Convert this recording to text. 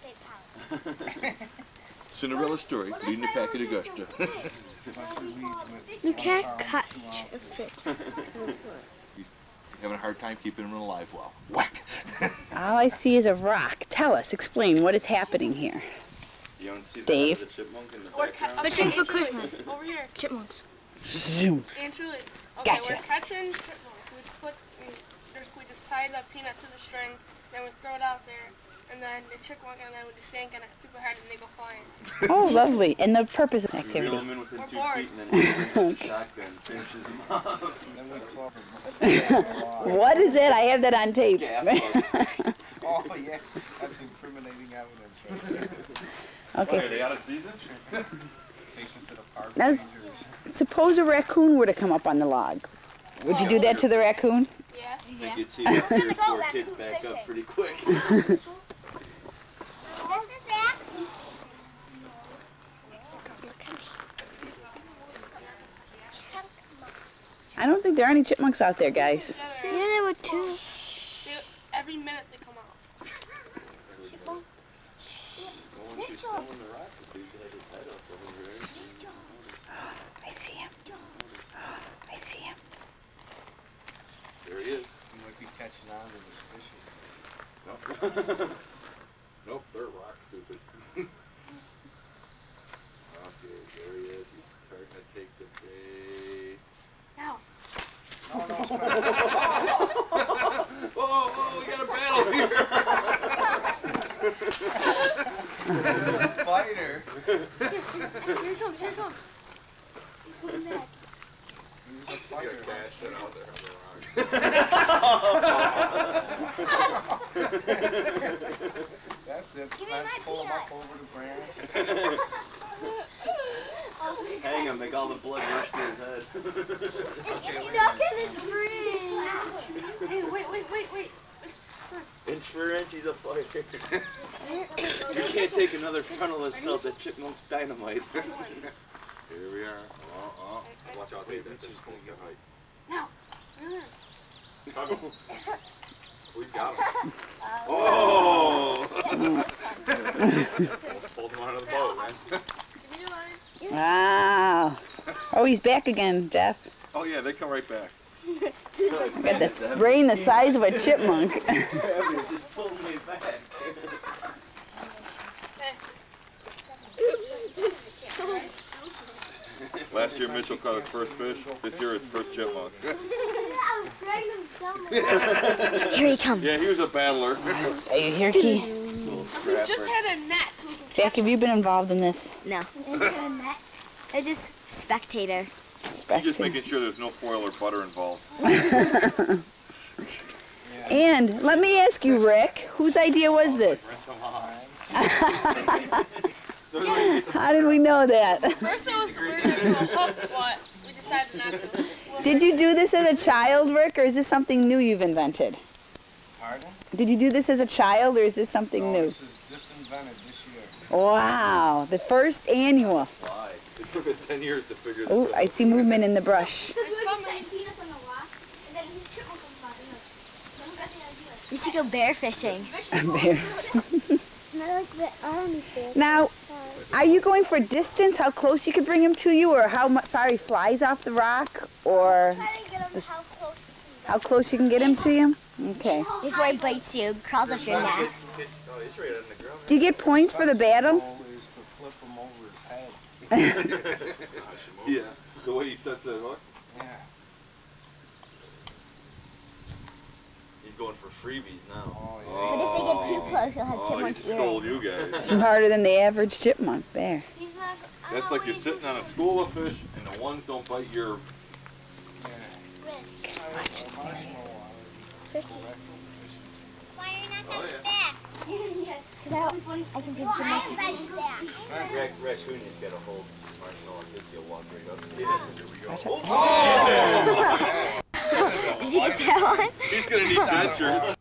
State Power. Cinderella story, leading the pack at Augusta. You can't catch a fish. Having a hard time keeping them alive well. Whack! All I see is a rock. Tell us, explain what is happening here. You don't see Dave? the chipmunk in the background? Fishing for Christmas. Over here. Chipmunks. Zoom. Aunt Julie. Okay, Gotcha. we're catching chipmunks. We just put, we, we just tie the peanut to the string, then we throw it out there, and then the chick chipmunk, and then we just sink on it super hard, and they go flying. Oh, lovely. And the purpose of the reel activity. them in within We're two bored. feet and then bring the shotgun finishes them off. What is it? I have that on tape. Gaff Oh, yeah, that's incriminating evidence right there. Okay, Are they out of season? Take it to the park Now- suppose a raccoon were to come up on the log. Would you do that to the raccoon? Yeah. I think you'd see three or four kids back fishing. up pretty quick. This is Zach. I don't think there are any chipmunks out there, guys. Yeah, Yeah, there were two. They, every minute they come out. Well, once you stone the rock, the dude had his head up over there. I see him. I see him. There he is. You might be catching on to this fishing. Nope. nope, they're rock stupid. okay, there he is. He's starting to take the bait. Now. No, no, Whoa, whoa, we got a battle here. fighter. Here he comes, here he comes. He's coming back. He was a fighter. Cast it out there on the rock. That's it. Give me Spence my pull him up peanut. over the branch. Hang him, make all the blood rush to his head. Stuck in his brain. Hey, wait, wait, wait, wait. inch for inch, he's a fighter. you can't take another frontal assault at Chipmunk's dynamite. Here we are. Oh, oh. Watch out, Dave. That's just going to get height. Now. We got him. Uh, oh! Pulled him out of the boat, man. Give me your line. Wow. Oh, he's back again, Jeff. Oh yeah, they come right back. Got this brain the size of a chipmunk. Just pulled me back. Last year Mitchell caught his first fish. This year his first chipmunk. Here he comes. Yeah, he was a battler. Are you here, Key? We just had a net. So we can Jack, have you been involved in this? No. Is it a net? I just spectator. He's just making sure there's no foil or butter involved. And let me ask you, Rick, whose idea was this? Rinse him off. How did we know that? First it was we were gonna do a hook, but we decided not to. Did you do this as a child, Rick, or is this something new you've invented? Pardon? Did you do this as a child, or is this something No, new? this is just invented this year. Wow, the first annual. Why? It took us 10 years to figure this Oh, out. I see movement in the brush. You should go bear fishing. Bear. Now, are you going for distance, how close you could bring him to you, or how far he flies off the rock, or how close you can get him to you? Okay. Before he bites you, crawls up your neck. Oh, he's right on the ground. Do you get points for the battle? Goal is to flip him over his head. Yeah, the way he sets it up. Yeah. He's going for freebies now. Oh, yeah. But if they get too oh. close, he'll have Oh, he chipmunks stole ears. you guys. Smarter than the average chipmunk. There. That's like you're sitting on a school of fish and the ones don't bite your. Why are you not Oh, coming back? I can see chipmunks. Rac- Raccoon's got a hold. Marshmallow, I guess he'll walk right up. Watch out. Did you get that one? He's gonna need dentures.